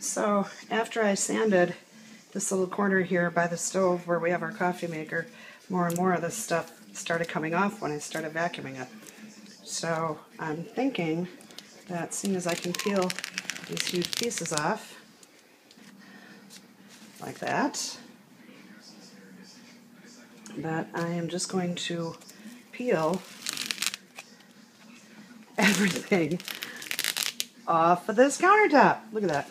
So after I sanded this little corner here by the stove where we have our coffee maker, more and more of this stuff started coming off when I started vacuuming it. So I'm thinking that seeing as I can peel these huge pieces off, like that, that I am just going to peel everything off of this countertop. Look at that.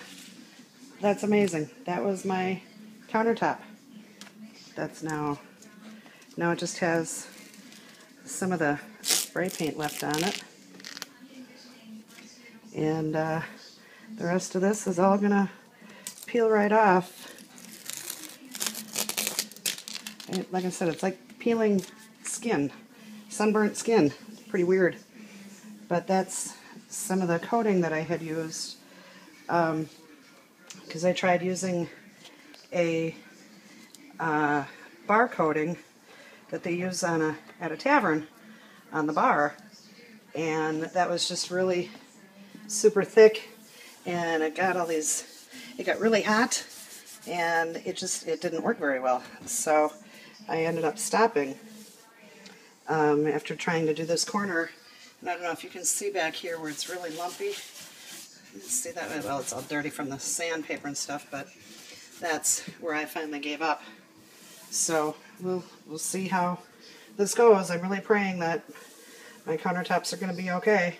That's amazing. That was my countertop. That's now, now it just has some of the spray paint left on it. And uh, the rest of this is all gonna peel right off. And like I said, it's like peeling skin, sunburnt skin. Pretty weird. But that's some of the coating that I had used. Because I tried using a uh, bar coating that they use on a at a tavern on the bar, and that was just really super thick, and it got all these. It got really hot, and it just it didn't work very well. So I ended up stopping um, after trying to do this corner. And I don't know if you can see back here where it's really lumpy. See that? Well, it's all dirty from the sandpaper and stuff, but that's where I finally gave up. So we'll we'll see how this goes. I'm really praying that my countertops are going to be okay.